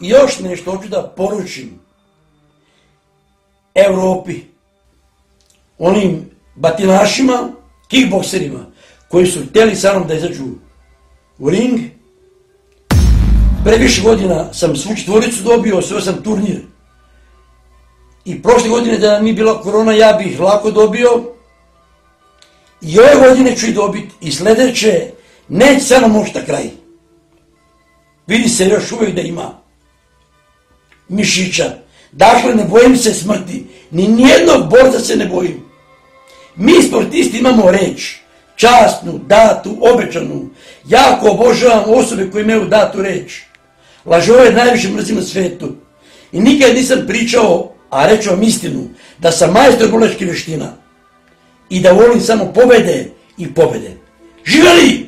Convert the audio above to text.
I još nešto hoću da poručim Evropi, onim batinašima, kickbokserima, koji su htjeli sa mnom da izađu u ring. Pre više godina sam svu četvoricu dobio, sve sam turnir. I prošle godine da mi bila korona, ja bih lako dobio. I ove godine ću i dobiti. I sljedeće, neće sa mnom možda kraj. Vidi se još uvijek da ima mišića. Dakle, ne bojim se smrti. Ni nijednog borca se ne bojim. Mi sportisti imamo reč. Častnu, datu, obećanu. Jako obožavam osobe koje imaju datu reč. Lažove je najviše mrzim na svetu. I nikad nisam pričao, a reću vam istinu, da sam majstor bolečke veština. I da volim samo pobede i pobede. Živeli!